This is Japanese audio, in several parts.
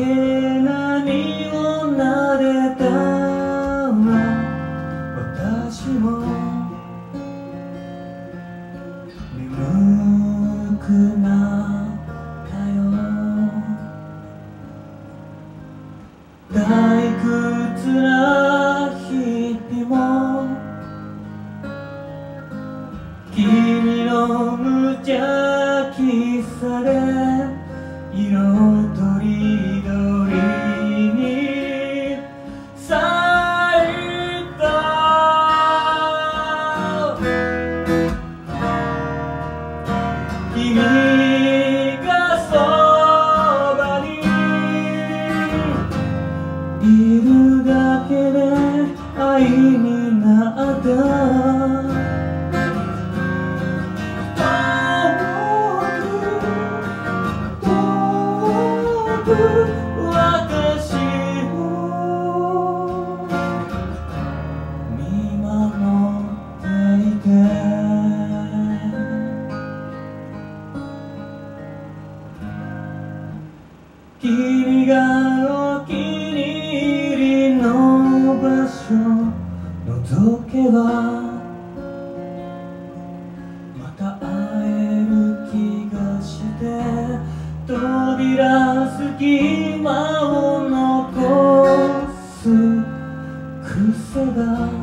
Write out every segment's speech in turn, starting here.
何を撫でたら私も眠くなったよ。退屈な日々も君の無邪気さで色所覗けばまた会える気がして扉隙間を残す癖が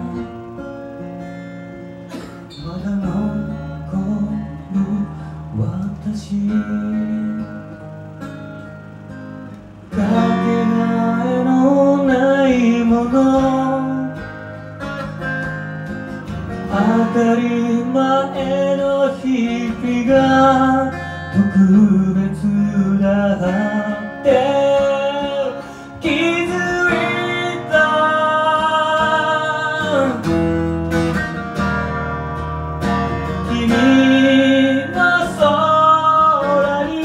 特別だって。気づいた。君の空に。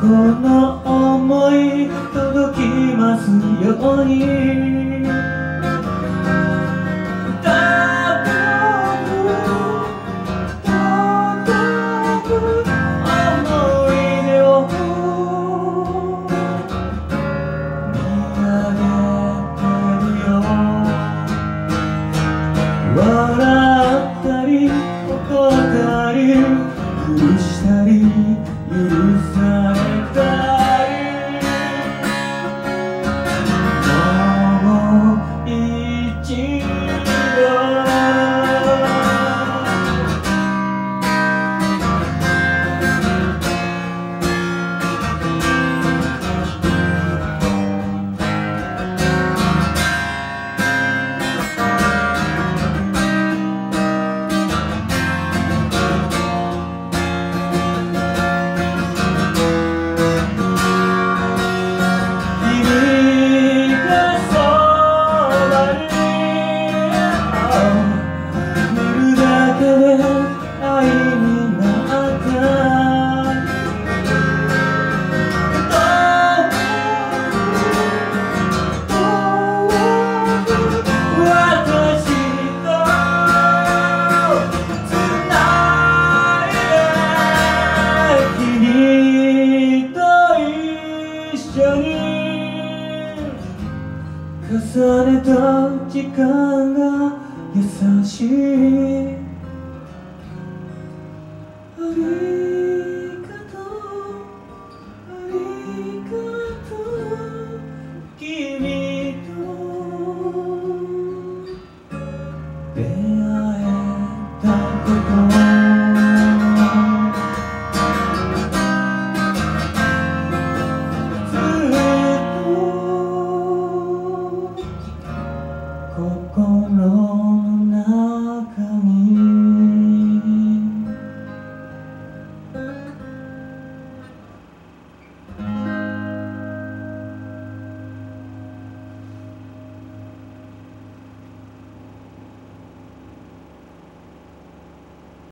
この想い届きますように。された時間が優しい。の中に